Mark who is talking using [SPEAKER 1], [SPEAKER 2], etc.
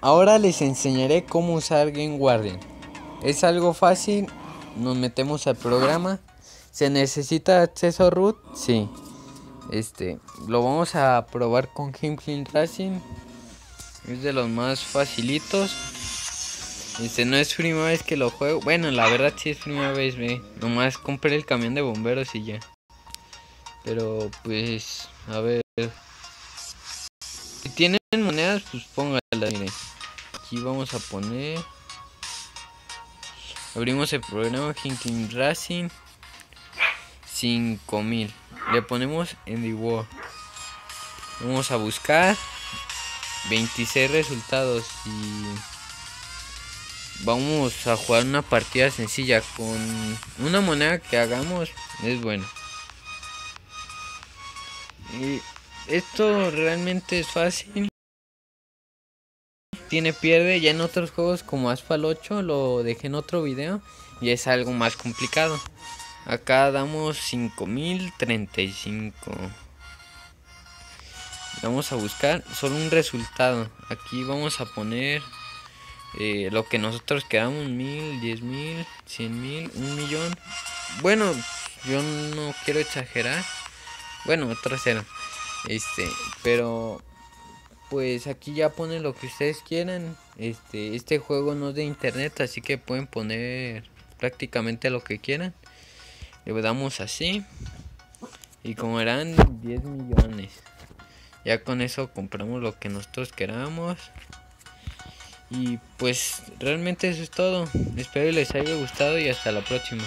[SPEAKER 1] Ahora les enseñaré cómo usar Game Warden. Es algo fácil, nos metemos al programa. ¿Se necesita acceso root? Sí. Este, lo vamos a probar con Clean Racing. Es de los más facilitos. Este no es primera vez que lo juego. Bueno, la verdad sí es primera vez, ve. Nomás compré el camión de bomberos y ya. Pero pues, a ver. Si tienen monedas, pues Aquí vamos a poner. Abrimos el programa Hinking Racing 5000. Le ponemos en the. Vamos a buscar 26 resultados y vamos a jugar una partida sencilla con una moneda que hagamos es bueno. Y esto realmente es fácil. Tiene pierde ya en otros juegos como Asphalt 8 lo dejé en otro video y es algo más complicado. Acá damos 5035. Vamos a buscar solo un resultado. Aquí vamos a poner eh, lo que nosotros quedamos: mil, diez mil, cien mil, millón. Bueno, yo no quiero exagerar. Bueno, otro cero. Este, pero pues aquí ya ponen lo que ustedes quieran. Este, este juego no es de internet, así que pueden poner prácticamente lo que quieran. Le damos así. Y como eran 10 millones ya con eso compramos lo que nosotros queramos. Y pues realmente eso es todo. Espero les haya gustado y hasta la próxima